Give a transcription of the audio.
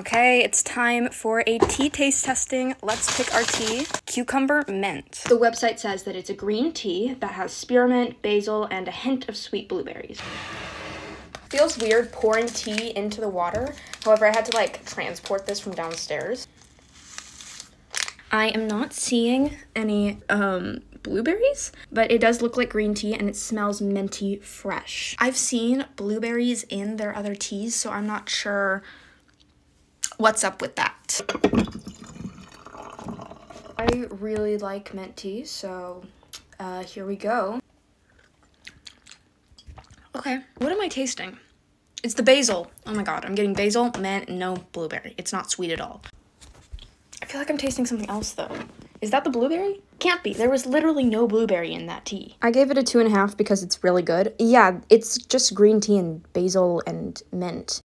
Okay, it's time for a tea taste testing. Let's pick our tea. Cucumber mint. The website says that it's a green tea that has spearmint, basil, and a hint of sweet blueberries. Feels weird pouring tea into the water. However, I had to like transport this from downstairs. I am not seeing any um blueberries, but it does look like green tea and it smells minty fresh. I've seen blueberries in their other teas, so I'm not sure what's up with that. I really like mint tea, so uh, here we go. Okay, what am I tasting? It's the basil. Oh my god, I'm getting basil, mint, no blueberry. It's not sweet at all. I feel like I'm tasting something else though. Is that the blueberry? Can't be. There was literally no blueberry in that tea. I gave it a two and a half because it's really good. Yeah, it's just green tea and basil and mint.